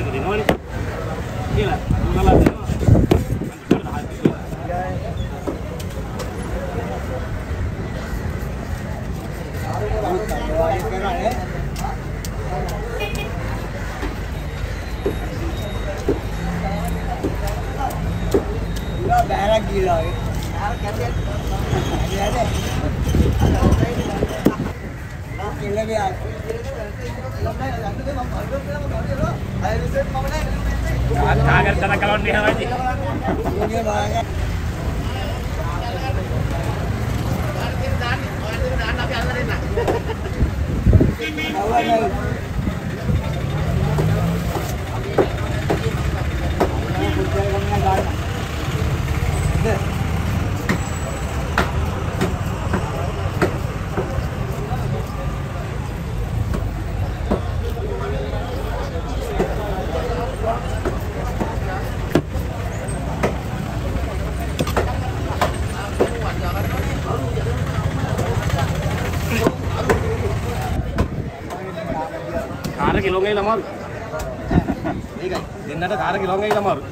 كثير لان هون كده الغلط بقى لك جيلاي تعال كده يا ده Hãy subscribe cho kênh Ghiền Mì Gõ Để không bỏ lỡ những video hấp dẫn सागर का कलर नहीं है भाई Yeah. Car එක ලොංගයි ළමාරු. මේකයි. දෙන්නට කාර් එක ලොංගයි ළමාරු.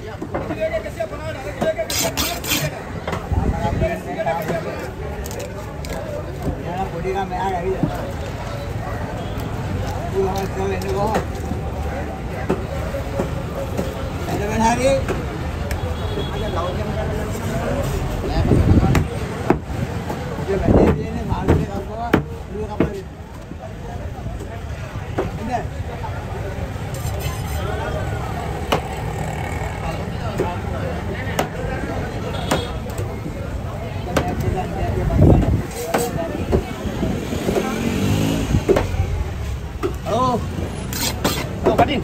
පොඩි නම් මෙයා ඇවිල්ලා. ඌ හවස් වෙන්නේ කොහොමද? එළවෙන හරි. අද ලෞකික නෑ. Oh. Oh, Padin.